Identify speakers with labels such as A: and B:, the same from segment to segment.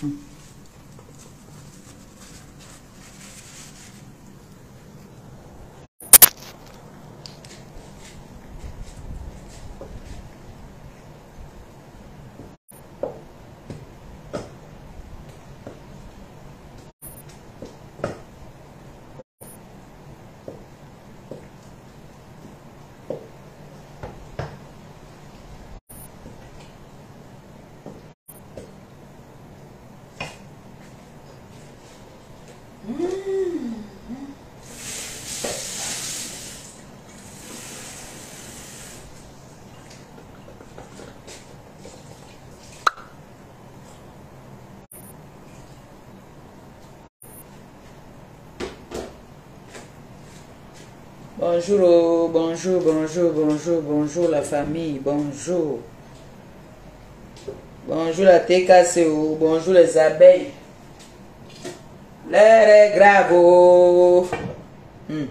A: action. Bonjour, oh, bonjour, bonjour, bonjour, bonjour la famille, bonjour. Bonjour la TKC, oh, bonjour les abeilles. L'air est grave. oh. Hmm.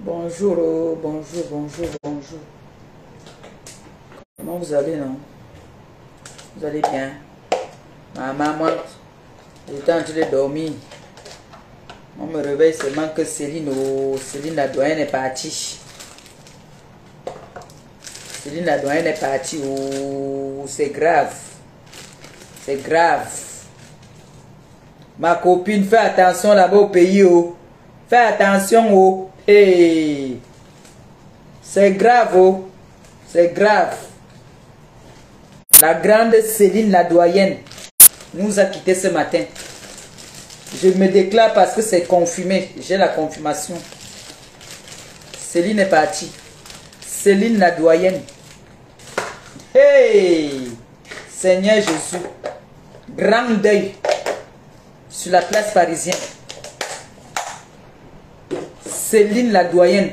A: Bonjour, oh, bonjour, bonjour, bonjour. Vous allez, non? Vous allez bien? Maman, moi, j'étais en train de dormir. On me réveille seulement que Céline, oh, Céline la doyenne est partie. Céline la doyenne est partie. Oh, c'est grave. C'est grave. Ma copine, fais attention là-bas au pays. Oh. Fais attention. Oh. Hey. C'est grave. Oh. C'est grave. La grande Céline la doyenne nous a quittés ce matin. Je me déclare parce que c'est confirmé. J'ai la confirmation. Céline est partie. Céline la doyenne. Hey! Seigneur Jésus. Grand deuil sur la place parisienne. Céline la doyenne.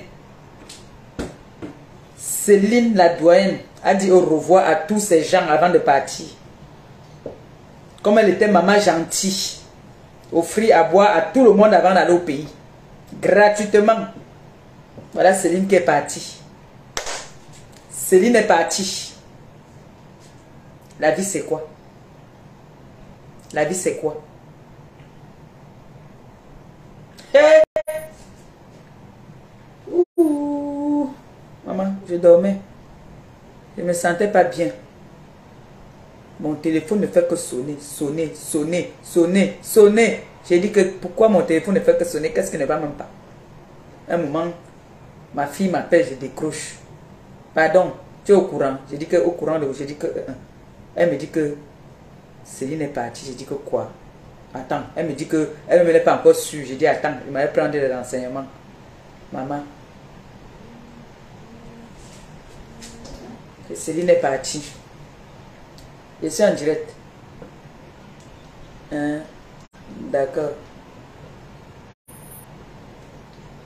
A: Céline la doyenne a dit au revoir à tous ces gens avant de partir. Comme elle était maman gentille, offrir à boire à tout le monde avant d'aller au pays. Gratuitement. Voilà Céline qui est partie. Céline est partie. La vie c'est quoi? La vie c'est quoi? Hey! Ouh. Maman, je dormais. Je ne me sentais pas bien. Mon téléphone ne fait que sonner, sonner, sonner, sonner, sonner. J'ai dit que pourquoi mon téléphone ne fait que sonner? Qu'est-ce qui ne va même pas? Un moment, ma fille m'appelle, je décroche. Pardon, tu es au courant? J'ai dit que au courant de j'ai dit que. euh, euh. Elle me dit que Céline est partie. J'ai dit que quoi? Attends, elle me dit que elle ne me l'est pas encore sûre. J'ai dit attends, je m'avais prendre des renseignements. Maman, que Céline est partie. Je suis en direct. Hein? D'accord.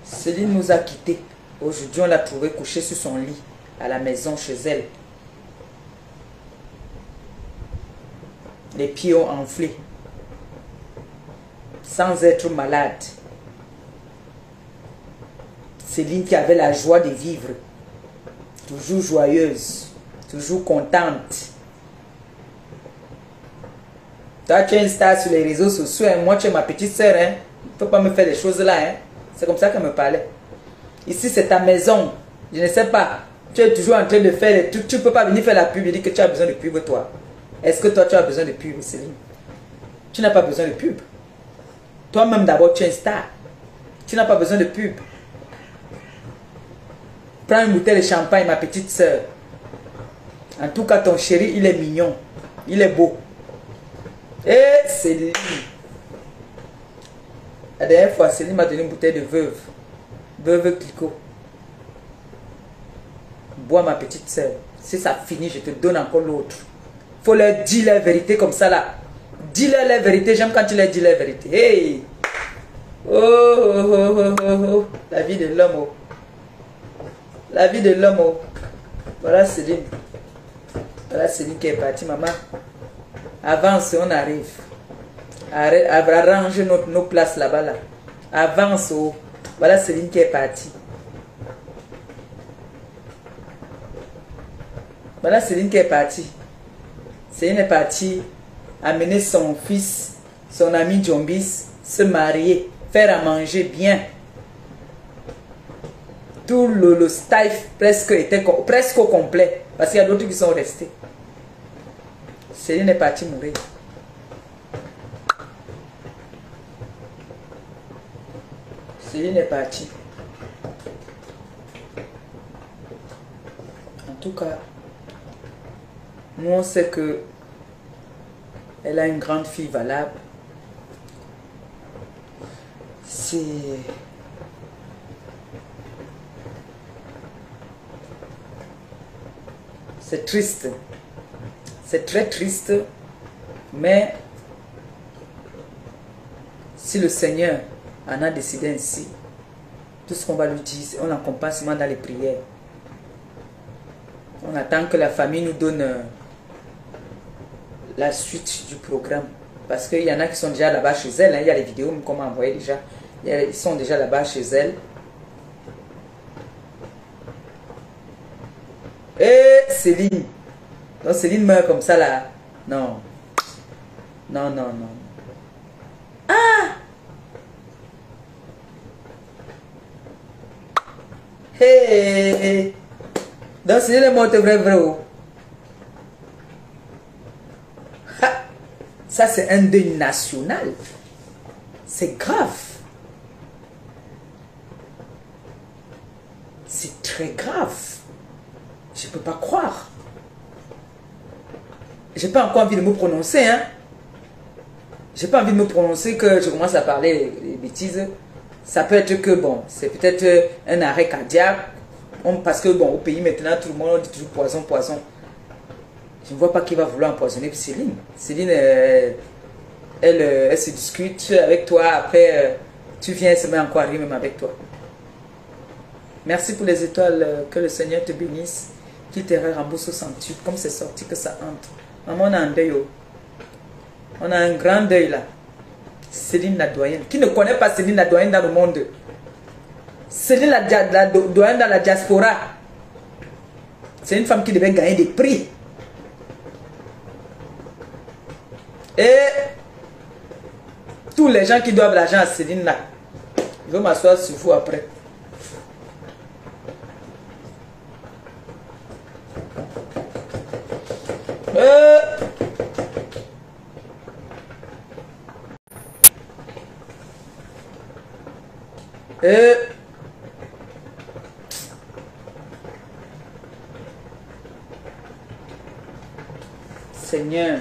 A: Céline nous a quittés. Aujourd'hui, on l'a trouvée couchée sur son lit, à la maison, chez elle. Les pieds ont enflé. Sans être malade. Céline qui avait la joie de vivre. Toujours joyeuse. Toujours contente. Toi, tu es une star sur les réseaux sociaux. hein. Moi, tu es ma petite soeur. Hein. Faut pas me faire des choses là. Hein. C'est comme ça qu'elle me parlait. Ici, c'est ta maison. Je ne sais pas. Tu es toujours en train de faire des trucs. Tu ne peux pas venir faire la pub et dire que tu as besoin de pub, toi. Est-ce que toi, tu as besoin de pub, Céline? Tu n'as pas besoin de pub. Toi-même, d'abord, tu es une star. Tu n'as pas besoin de pub. Prends une bouteille de champagne, ma petite soeur. En tout cas, ton chéri, il est mignon. Il est beau. Et Céline. La dernière fois, Céline m'a donné une bouteille de veuve. Veuve Clicquot. Bois ma petite soeur. Si ça finit, je te donne encore l'autre. Faut leur dire la vérité comme ça là. Dis-leur la vérité. J'aime quand tu leur dis la vérité. Hey! Oh, oh, oh, oh, oh, oh. La vie de l'homme. Oh. La vie de l'homme. Oh. Voilà Céline. Voilà Céline qui est partie, maman. Avance, on arrive. Arrange nos, nos places là-bas. Là. Avance. Oh. Voilà Céline qui est partie. Voilà Céline qui est partie. Céline est partie amener son fils, son ami Jombis, se marier, faire à manger bien. Tout le, le staff presque était presque au complet. Parce qu'il y a d'autres qui sont restés. Céline est partie mourir. Céline est partie. En tout cas, nous on sait que elle a une grande fille valable. C'est C'est triste. C'est très triste. Mais si le Seigneur en a décidé ainsi, tout ce qu'on va lui dire, on l'accompagne seulement dans les prières. On attend que la famille nous donne euh, la suite du programme. Parce qu'il y en a qui sont déjà là-bas chez elle. Hein. Il y a les vidéos qu'on m'a envoyées déjà. Ils sont déjà là-bas chez elle. Et Céline. Donc Céline meurt comme ça là. Non. Non, non, non. Ah Hey Donc Céline est morte vrai, vrai. Oh. Ça, c'est un deuil national. C'est grave. C'est très grave. Je ne peux pas croire. J'ai pas encore envie de me prononcer, hein. J'ai pas envie de me prononcer que je commence à parler des bêtises. Ça peut être que, bon, c'est peut-être un arrêt cardiaque. parce que, bon, au pays maintenant, tout le monde dit toujours poison, poison. Je ne vois pas qui va vouloir empoisonner Céline. Céline, euh, elle, euh, elle, se discute avec toi. Après, euh, tu viens, elle se met encore rire même avec toi. Merci pour les étoiles. Que le Seigneur te bénisse. Qu'il te rembourse au centuple. Comme c'est sorti que ça entre. Maman, on a un deuil. Oh. On a un grand deuil là. Céline la doyenne. Qui ne connaît pas Céline la doyenne dans le monde? Céline la, la doyenne dans la diaspora. C'est une femme qui devait gagner des prix. Et tous les gens qui doivent l'argent à Céline là, je vais m'asseoir sur vous après. Euh. Et Seigneur,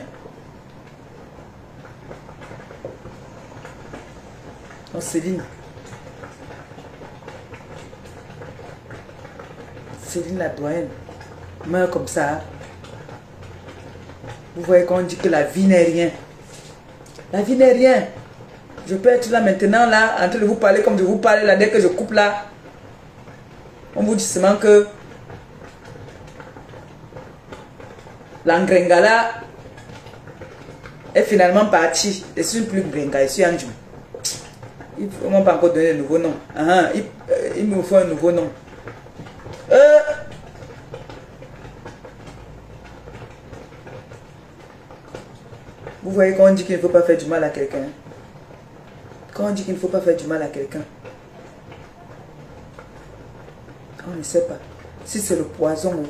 A: Oh Céline. Céline la doyenne meurt comme ça. Vous voyez qu'on dit que la vie n'est rien. La vie n'est rien. Je peux être là maintenant, là, en train de vous parler comme je vous parle là, dès que je coupe là. On vous dit seulement que l'angringala est finalement parti. Je suis plus gringa, je suis en il ne faut pas encore donner un nouveau nom. Ah, il, euh, il, me faut un nouveau nom. Vous voyez quand on dit qu'il ne faut pas faire du mal à quelqu'un. Quand on dit qu'il ne faut pas faire du mal à quelqu'un. On ne sait pas. Si c'est le poison,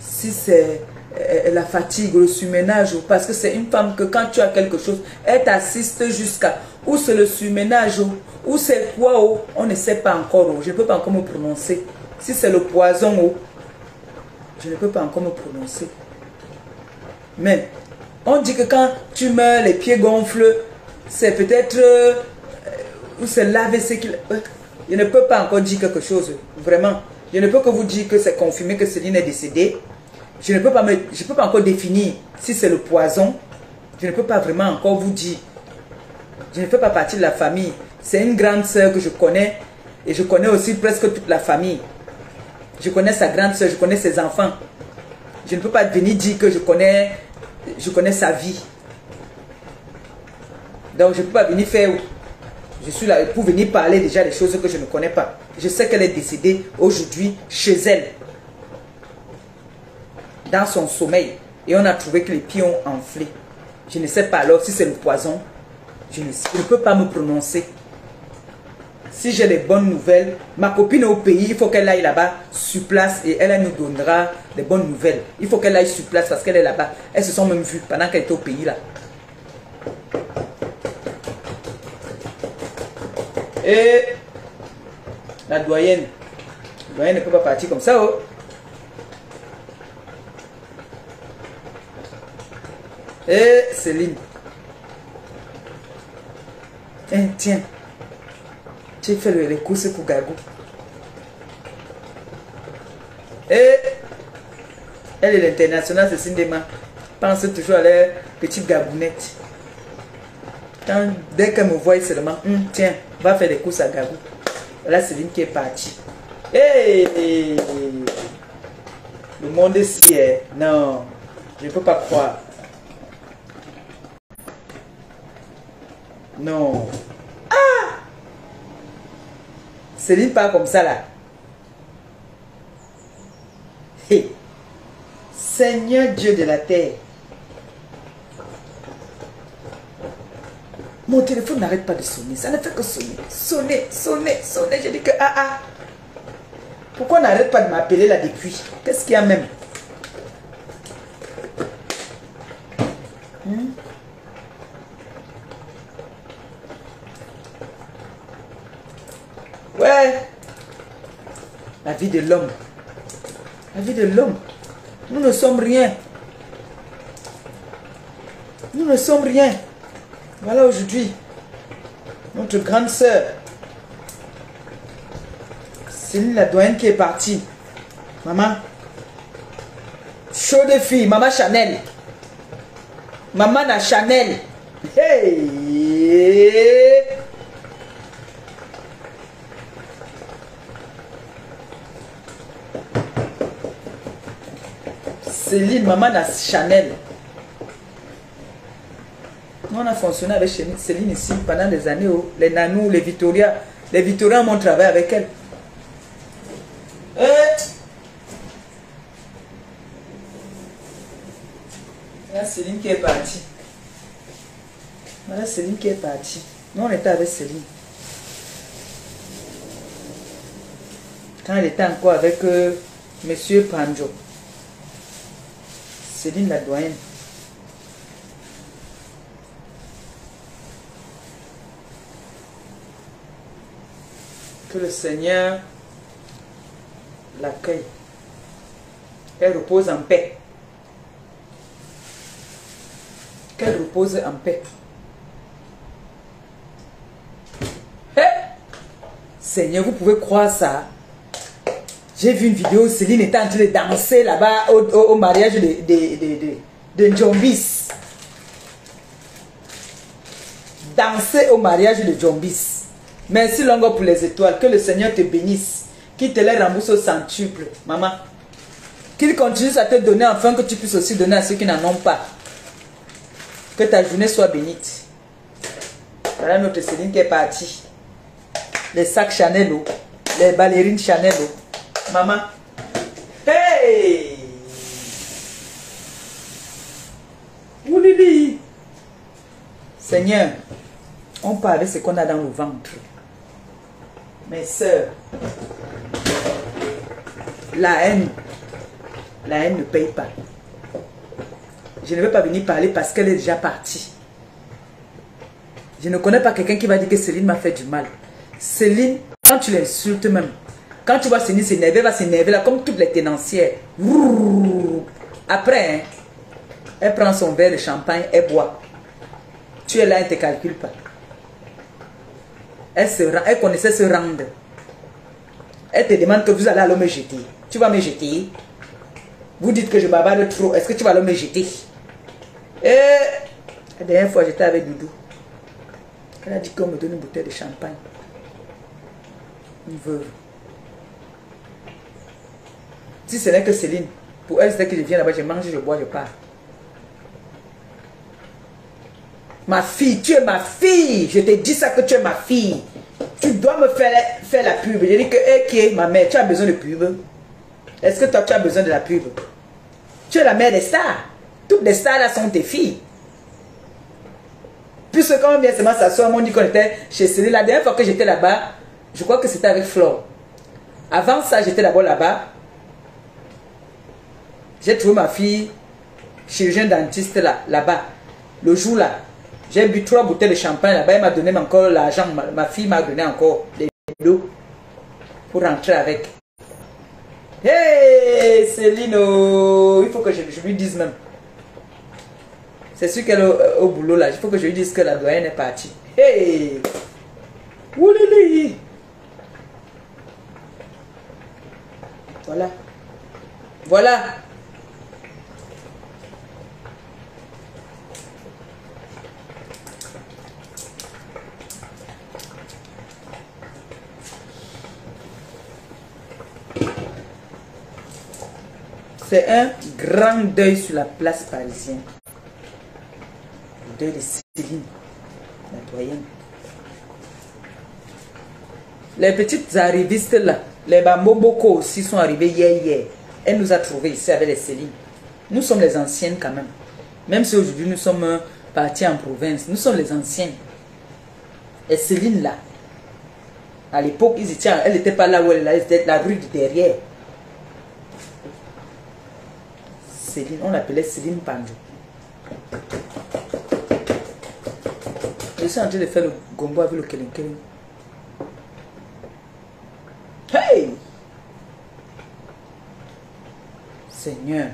A: si c'est euh, la fatigue, le surménage, parce que c'est une femme que quand tu as quelque chose, elle t'assiste jusqu'à ou c'est le surménage, ou c'est quoi, on ne sait pas encore, je ne peux pas encore me prononcer. Si c'est le poison, je ne peux pas encore me prononcer. Mais on dit que quand tu meurs, les pieds gonflent, c'est peut-être, euh, ou c'est l'AVC qui... Je ne peux pas encore dire quelque chose, vraiment. Je ne peux que vous dire que c'est confirmé que Céline est décédée. Je ne peux pas, me, je peux pas encore définir si c'est le poison. Je ne peux pas vraiment encore vous dire je ne fais pas partie de la famille. C'est une grande sœur que je connais et je connais aussi presque toute la famille. Je connais sa grande sœur, je connais ses enfants. Je ne peux pas venir dire que je connais, je connais sa vie. Donc je ne peux pas venir faire Je suis là pour venir parler déjà des choses que je ne connais pas. Je sais qu'elle est décédée aujourd'hui chez elle. Dans son sommeil. Et on a trouvé que les pieds ont enflé. Je ne sais pas alors si c'est le poison. Je ne, je ne peux pas me prononcer. Si j'ai des bonnes nouvelles, ma copine est au pays, il faut qu'elle aille là-bas sur place et elle, nous donnera des bonnes nouvelles. Il faut qu'elle aille sur place parce qu'elle est là-bas. Elles se sont même vues pendant qu'elle était au pays là. Et la doyenne. La doyenne ne peut pas partir comme ça. Oh. Et Céline. Eh, tiens. Fais le, les courses pour Gagou. Et elle est l'international de cinéma. Pense toujours à leur petite gabounette. Quand, dès qu'elle me voit seulement, hum, tiens, va faire des courses à Gagou. Là, Céline qui est partie. Hey! Le monde ici est. Non, je ne peux pas croire. Non. Ah! Céline part comme ça là. Seigneur Dieu de la terre. Mon téléphone n'arrête pas de sonner. Ça ne fait que sonner. Sonner, sonner, sonner. Je dis que ah ah. Pourquoi on n'arrête pas de m'appeler là depuis? Qu'est-ce qu'il y a même? La vie de l'homme. La vie de l'homme. Nous ne sommes rien. Nous ne sommes rien. Voilà aujourd'hui. Notre grande sœur. Céline la doyenne qui est partie. Maman. Chaud de fille. Maman Chanel. Maman na Chanel. Hey! Céline, maman na Chanel. Nous, on a fonctionné avec Céline ici pendant des années. oh. Les Nanou, les Victoria. Les Victoria m'ont travaillé avec elle. Euh. Voilà Céline qui est partie. Voilà Céline qui est partie. Nous, on était avec Céline. Quand elle était encore avec euh, Monsieur Panjo. Céline la doyenne. Que le Seigneur l'accueille. Elle repose en paix. Qu'elle repose en paix. Eh! Seigneur, vous pouvez croire ça. J'ai vu une vidéo, Céline était en train de danser là-bas au, mariage de, de, de. Danser au mariage de Njombis. Merci Longo pour les étoiles. Que le Seigneur te bénisse. Qu'il te les rembourse au centuple. Maman. Qu'il continue à te donner afin que tu puisses aussi donner à ceux qui n'en ont pas. Que ta journée soit bénite. Voilà notre Céline qui est partie. Les sacs Chanel. oh. Les ballerines Chanel. Maman. Hey! Oulili. Seigneur, on parle de ce qu'on a dans le ventre. Mes sœurs, la haine, la haine ne paye pas. Je ne vais pas venir parler parce qu'elle est déjà partie. Je ne connais pas quelqu'un qui va dire que Céline m'a fait du mal. Céline, quand tu l'insultes même, quand tu vois Céline s'énerver, elle va s'énerver là comme toutes les tenancières. Après, hein, elle prend son verre de champagne, elle boit. Tu es là, elle ne te calcule pas. Elle, se rend, elle connaissait se rendre. Elle te demande que vous allez aller me jeter. Tu vas me jeter. Vous dites que je bavarde trop. Est-ce que tu vas aller me jeter? Et la dernière fois, j'étais avec Doudou. Elle a dit qu'on me donne une bouteille de champagne. Une veuve. Si ce n'est que Céline, pour elle, c'est que je viens là-bas, je mange, je bois, je pars. Ma fille, tu es ma fille. Je te dis ça que tu es ma fille. Tu dois me faire la, faire la pub. Je dis que, est ma mère, tu as besoin de pub. Est-ce que toi, tu as besoin de la pub? Tu es la mère des stars. Toutes les stars là sont tes filles. Puisque quand on vient seulement s'asseoir, on dit qu'on était chez Céline. La dernière fois que j'étais là-bas, je crois que c'était avec Flore. Avant ça, j'étais d'abord là-bas. J'ai trouvé ma fille chirurgien dentiste là, là-bas. Le jour là, j'ai bu trois bouteilles de champagne là-bas. Elle m'a donné encore l'argent. Ma, fille m'a donné encore des l'eau pour rentrer avec. Hey Céline, il faut que je, lui dise même. C'est sûr qu'elle est au, boulot là. Il faut que je lui dise que la doyenne est partie. Hey Oulili Voilà. Voilà. C'est un grand deuil sur la place parisienne. Le deuil de Céline, la doyenne. Les petites arrivistes là, les Bamboboko aussi sont arrivés hier, hier. Elle nous a trouvés ici avec les Céline. Nous sommes les anciennes quand même. Même si aujourd'hui nous sommes partis en province, nous sommes les anciennes. Et Céline là, à l'époque, elle n'était pas là où elle est, elle était la rue de derrière. Céline, on l'appelait Céline Pandou. Je suis en train de faire le gombo avec le keling Hey! Seigneur,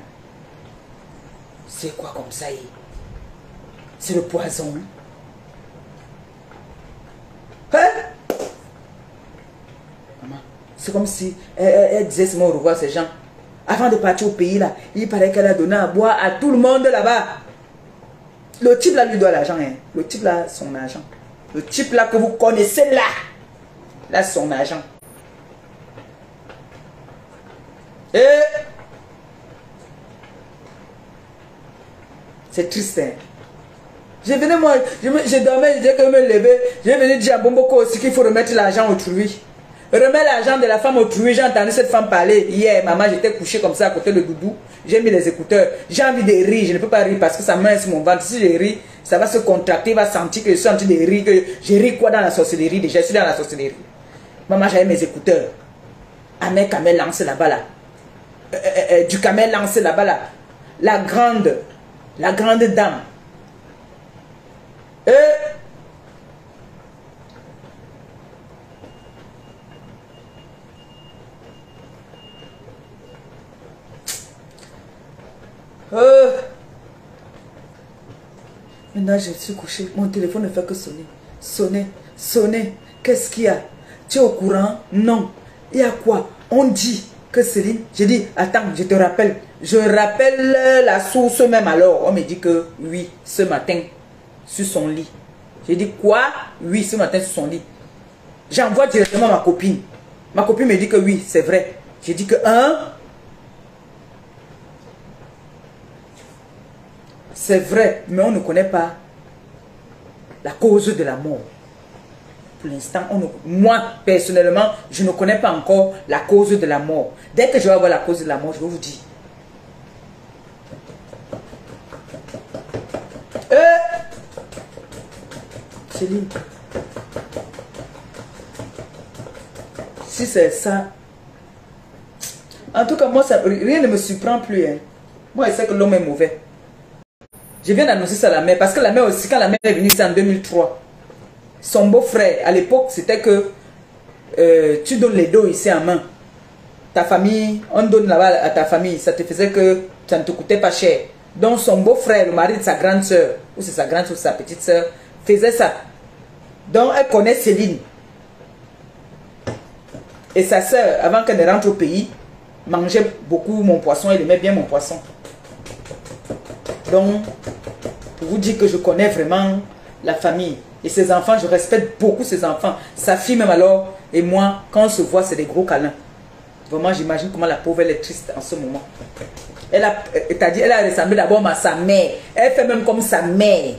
A: c'est quoi comme ça C'est le poison. Hein? Maman, c'est comme si elle, elle disait ce mot au revoir ces gens. Avant de partir au pays, là, il paraît qu'elle a donné à boire à tout le monde là-bas. Le type là lui doit l'argent. Hein. Le type là, son argent. Le type là que vous connaissez là, là, son argent. Et c'est triste. Hein. Je venais moi, je, je dormais, je disais que me lever. Je venais dire à Bomboko aussi qu'il faut remettre l'argent autrui. Remets l'argent de la femme autrui. J'ai entendu cette femme parler hier. Maman, j'étais couché comme ça à côté de Doudou. J'ai mis les écouteurs. J'ai envie de rire. Je ne peux pas rire parce que ça main sur mon ventre. Si je ris, ça va se contracter. Il va sentir que je suis en train de rire. Que je ris quoi dans la sorcellerie Déjà, je suis dans la sorcellerie. Maman, j'avais mes écouteurs. Ahmed Kamel lancé là-bas là. Euh, euh, euh, du Kamel lancé là-bas là. La grande, la grande dame. Et Euh. Maintenant, je suis couché. Mon téléphone ne fait que sonner. Sonner, sonner. Qu'est-ce qu'il y a? Tu es au courant? Non. Il y a quoi? On dit que Céline, j'ai dit, attends, je te rappelle. Je rappelle la source même alors. On me dit que oui, ce matin, sur son lit. J'ai dit quoi? Oui, ce matin sur son lit. J'envoie directement ma copine. Ma copine me dit que oui, c'est vrai. J'ai dit que un, C'est vrai, mais on ne connaît pas la cause de la mort. Pour l'instant, moi, personnellement, je ne connais pas encore la cause de la mort. Dès que je vais avoir la cause de la mort, je vais vous dire. Euh, Céline. Si c'est ça. En tout cas, moi, rien ne me surprend plus. Hein. Moi, je sais que l'homme est mauvais. Je viens d'annoncer ça à la mère, parce que la mère aussi, quand la mère est venue, c'est en 2003. Son beau-frère, à l'époque, c'était que euh, tu donnes les dos ici en main. Ta famille, on donne là-bas à ta famille, ça te faisait que ça ne te coûtait pas cher. Donc son beau-frère, le mari de sa grande soeur, ou c'est sa grande soeur, sa petite soeur, faisait ça. Donc elle connaît Céline. Et sa soeur, avant qu'elle ne rentre au pays, mangeait beaucoup mon poisson, elle aimait bien mon poisson. Donc, pour vous dire que je connais vraiment la famille. Et ses enfants, je respecte beaucoup ses enfants. Sa fille même alors, et moi, quand on se voit, c'est des gros câlins. Vraiment, j'imagine comment la pauvre, elle est triste en ce moment. Elle a, dit, elle a ressemblé d'abord à sa mère. Elle fait même comme sa mère.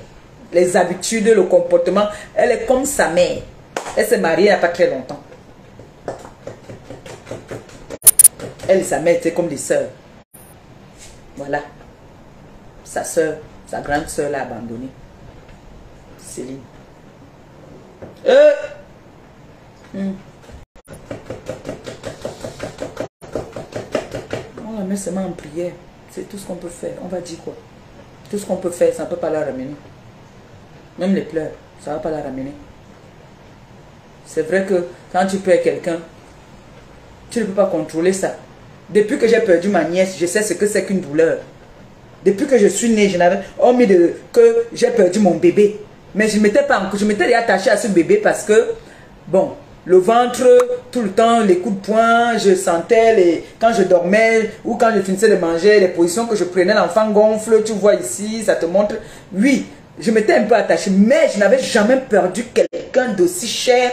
A: les habitudes, le comportement. Elle est comme sa mère. Elle s'est mariée il n'y a pas très longtemps. Elle et sa mère étaient comme des sœurs. Voilà. Sa sœur, sa grande sœur l'a abandonnée. Céline. Euh. Hmm. On la met seulement en prière. C'est tout ce qu'on peut faire. On va dire quoi? Tout ce qu'on peut faire, ça ne peut pas la ramener. Même les pleurs, ça ne va pas la ramener. C'est vrai que quand tu perds quelqu'un, tu ne peux pas contrôler ça. Depuis que j'ai perdu ma nièce, je sais ce que c'est qu'une douleur. Depuis que je suis née, je n'avais de que j'ai perdu mon bébé. Mais je m'étais pas je m'étais attaché à ce bébé parce que bon, le ventre, tout le temps, les coups de poing, je sentais les quand je dormais ou quand je finissais de manger, les positions que je prenais, l'enfant gonfle, tu vois ici, ça te montre. Oui, je m'étais un peu attaché, mais je n'avais jamais perdu quelqu'un d'aussi cher,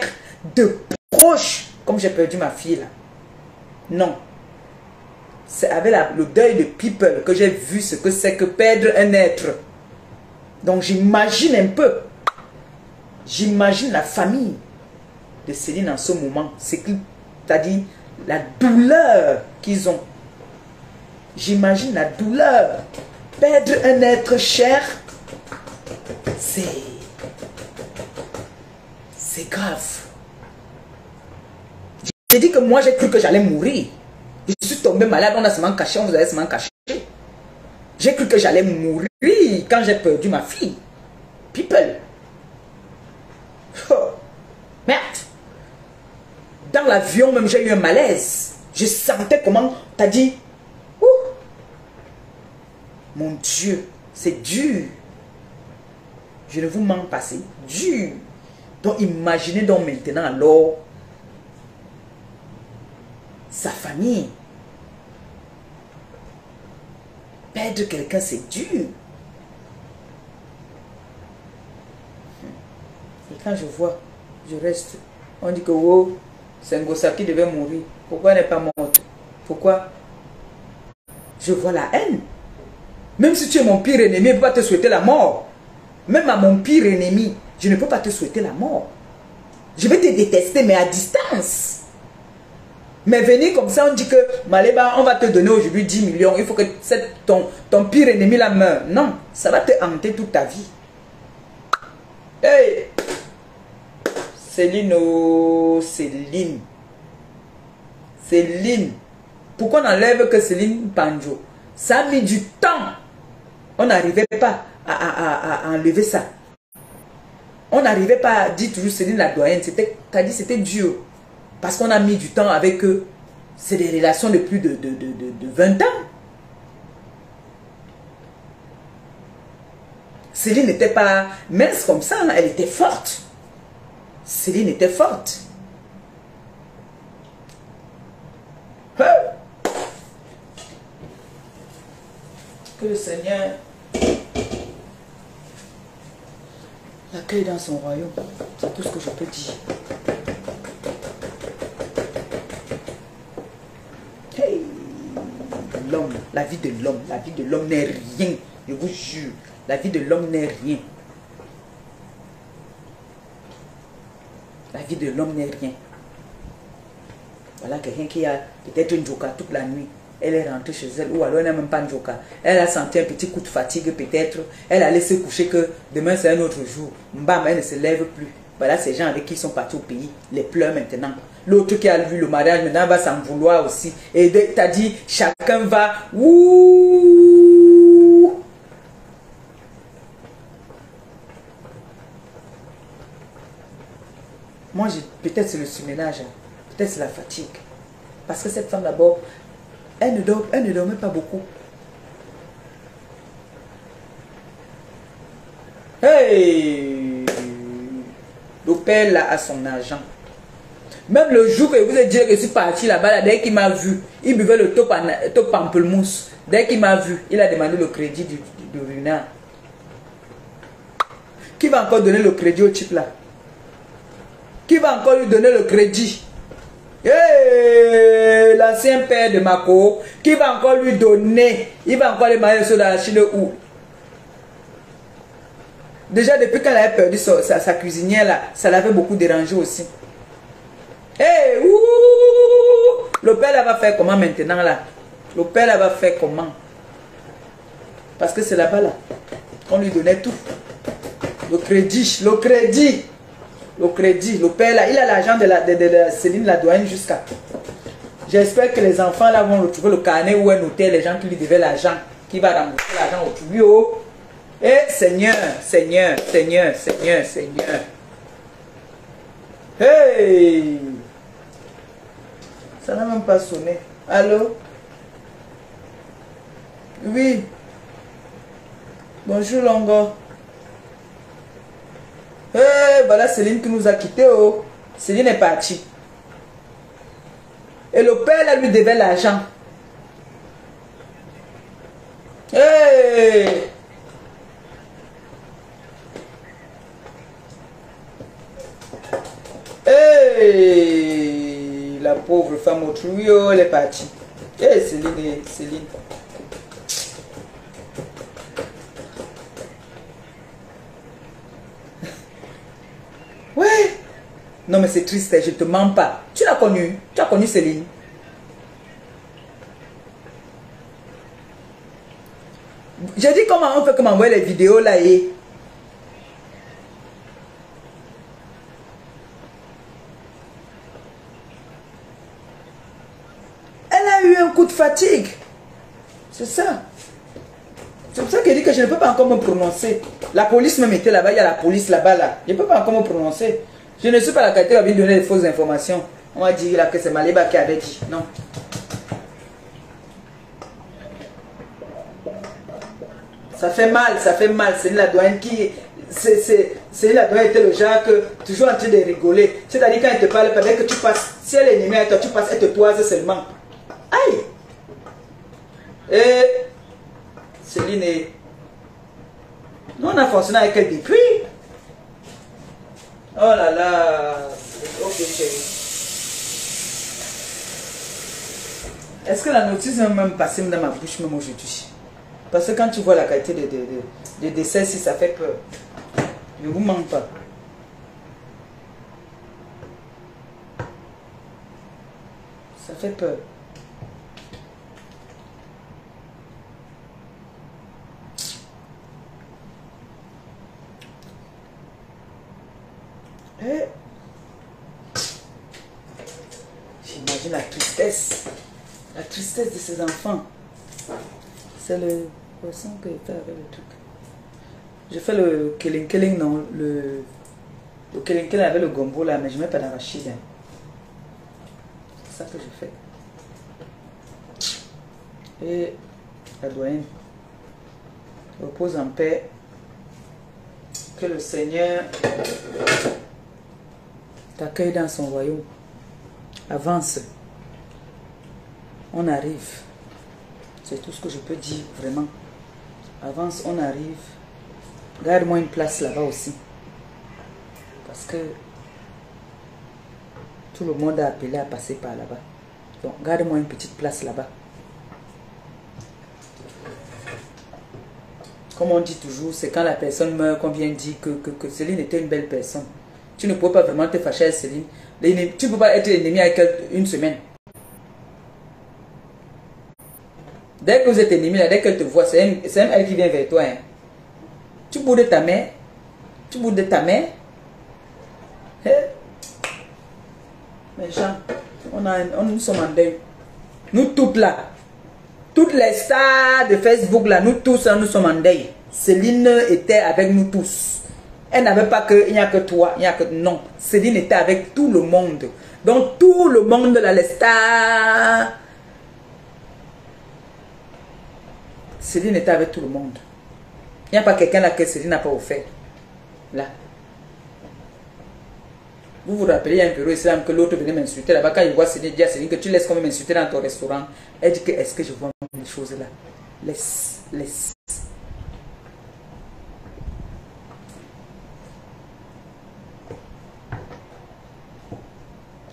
A: de proche, comme j'ai perdu ma fille là. Non, c'est avec le deuil de people que j'ai vu ce que c'est que perdre un être. Donc j'imagine un peu, j'imagine la famille de Céline en ce moment, c'est à dire la douleur qu'ils ont. J'imagine la douleur. Perdre un être cher, c'est... C'est grave. J'ai dit que moi j'ai cru que j'allais mourir. Je suis tombé malade, on a seulement caché, on vous avait seulement caché. J'ai cru que j'allais mourir quand j'ai perdu ma fille. People. Oh. Merde. Dans l'avion même, j'ai eu un malaise. Je sentais comment, t'as dit, mon Dieu, c'est dur. Je ne vous mens pas, c'est dur. Donc imaginez donc maintenant alors sa famille. Perdre quelqu'un, c'est dur. Et quand je vois, je reste. On dit que oh, c'est un gossa qui devait mourir. Pourquoi elle n'est pas morte? Pourquoi? Je vois la haine. Même si tu es mon pire ennemi, je ne peux pas te souhaiter la mort. Même à mon pire ennemi, je ne peux pas te souhaiter la mort. Je vais te détester, mais à distance. Mais venir comme ça, on dit que Maléba, on va te donner aujourd'hui 10 millions. Il faut que ton, ton pire ennemi la meure. Non, ça va te hanter toute ta vie. Hey! Céline, oh, Céline. Céline. Pourquoi on enlève que Céline Panjo? Ça a mis du temps. On n'arrivait pas à, enlever ça. On n'arrivait pas à dire toujours Céline la doyenne. C'était, dit c'était dur. Parce qu'on a mis du temps avec eux. C'est des relations de plus de, de, de, 20 ans. Céline n'était pas mince comme ça, hein. elle était forte. Céline était forte. Hein? Que le Seigneur l'accueille dans son royaume. C'est tout ce que je peux dire. l'homme, la vie de l'homme, la vie de l'homme n'est rien. Je vous jure, la vie de l'homme n'est rien. La vie de l'homme n'est rien. Voilà quelqu'un qui a peut-être une joker toute la nuit. Elle est rentrée chez elle, ou alors elle n'a même pas une joker. Elle a senti un petit coup de fatigue peut-être. Elle a laissé coucher que demain c'est un autre jour. Mbam, elle ne se lève plus. Voilà ces gens avec qui sont partis au pays. Les pleurs maintenant. L'autre qui a vu le mariage maintenant va s'en vouloir aussi. Et tu as dit, chacun va. Ouh. Moi, peut-être c'est le surménage, hein. peut-être c'est la fatigue. Parce que cette femme d'abord, elle, elle ne dormait pas beaucoup. Hey! Le père a son argent. Même le jour que vous ai dit que je suis parti là-bas, dès qu'il m'a vu, il buvait le top, top pamplemousse. Dès qu'il m'a vu, il a demandé le crédit du, du, Qui va encore donner le crédit au type là? Qui va encore lui donner le crédit? Hey, L'ancien père de Mako, qui va encore lui donner? Il va encore les marier sur la Chine où? Déjà, depuis qu'elle avait perdu sa, sa- sa cuisinière, là, ça l'avait beaucoup dérangé aussi. Ouh, le père là va faire comment maintenant là? Le père là va faire comment? Parce que c'est là-bas là. On lui donnait tout. Le crédit, le crédit. Le crédit, le père là, il a l'argent de, la, de, de, Céline la douane jusqu'à. J'espère que les enfants là vont retrouver le carnet où est noté les gens qui lui devaient l'argent, qui va rembourser l'argent aujourd'hui. Oh. Eh Seigneur, Seigneur, Seigneur, Seigneur, Seigneur. Hey! Ça n'a même pas sonné. Allô? Oui. Bonjour Longo. Eh, voilà Céline qui nous a quittés. Oh. Céline est partie. Et le père là lui devait l'argent. Hey! Hey! La pauvre femme autrui, oh, elle est partie. Hey, Céline, eh, Céline. Ouais. Non, mais c'est triste, je te mens pas. Tu l'as connue. Tu as connu Céline. J'ai dit comment on fait comme envoyer les vidéos là et. Elle a eu un coup de fatigue. C'est ça. C'est pour ça qu'elle dit que je ne peux pas encore me prononcer. La police me mettait là-bas, il y a la police là-bas là. Je ne peux pas encore me prononcer. Je ne suis pas la qualité de donner des fausses informations. On va dire là que c'est Maléba qui avait dit. Non. Ça fait mal, ça fait mal. C'est la douane qui. C'est la douane était le genre que toujours en train de rigoler. C'est-à-dire quand elle te parle, pendant que tu passes, si elle est ennemie avec toi, tu passes, elle te toise seulement. Aïe! Et Céline est. On a fonctionné avec elle depuis. Oh là là! Ok chérie. Est-ce que la notice est même passée dans ma bouche même aujourd'hui? Parce que quand tu vois la qualité de, de, de, si ça fait peur. Ne vous manque pas. Ça fait peur. Eh. J'imagine la tristesse. La ces enfants. C'est le poisson que fait le truc. J'ai fait le kelling kelling, non, le, le kelling kelling avec le gombo là, mais je mets pas d'arachide. hein. C'est ça que j'ai fait. Et la doyenne repose en paix. Que le Seigneur t'accueille dans son royaume. Avance. On arrive. C'est tout ce que je peux dire, vraiment. Avance, on arrive. Garde-moi une place là-bas aussi. Parce que tout le monde a appelé à passer par là-bas. Donc, garde-moi une petite place là-bas. Comme on dit toujours, c'est quand la personne meurt qu'on vient dire que, que, Céline était une belle personne. Tu ne peux pas vraiment te fâcher avec Céline. Tu ne peux pas être ennemi avec elle une semaine. Dès que vous êtes ennemis, là, dès qu'elle te voit, c'est elle, qui vient vers toi. hein. Tu boudes ta main. Tu boudes ta main. Hein? Mais Jean, on a, nous sommes en deuil. Nous toutes là. Toutes les stars de Facebook là, nous tous là, nous sommes en deuil. Céline était avec nous tous. Elle n'avait pas que, il n'y a que toi, il n'y a que, non. Céline était avec tout le monde. Donc tout le monde là, les stars. Céline était avec tout le monde. Il n'y a pas quelqu'un là que Céline n'a pas offert. Là. Vous vous rappelez, il y a un bureau islam que l'autre venait m'insulter là-bas. Quand il voit Céline, il dit à Céline que tu laisses comme m'insulter dans ton restaurant. Elle dit que est-ce que je vois les choses là? Laisse, laisse.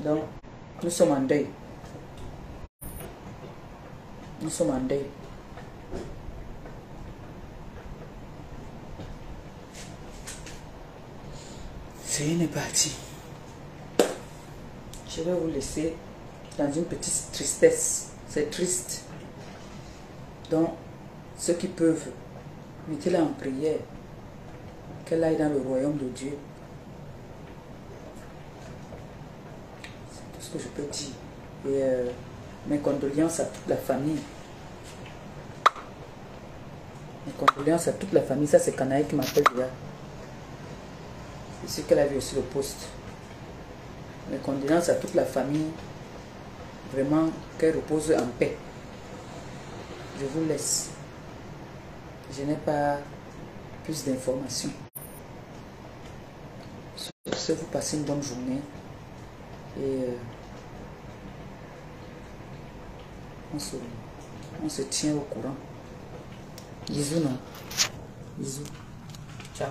A: Donc, nous sommes en deuil. Nous sommes en deuil. Céline est partie. Je vais vous laisser dans une petite tristesse. C'est triste. Donc, ceux qui peuvent, mettez-la en prière. Qu'elle aille dans le royaume de Dieu. C'est tout ce que je peux dire. Et euh, mes condoléances à toute la famille. Mes condoléances à toute la famille. Ça, c'est Canaï qui m'appelle déjà. Ce qu'elle a vu aussi le poste. Mes condoléances à toute la famille. Vraiment, qu'elle repose en paix. Je vous laisse. Je n'ai pas plus d'informations. Sur ce, vous passez une bonne journée. Et euh, on, se, on se tient au courant. Bisous, non? Bisous. Ciao.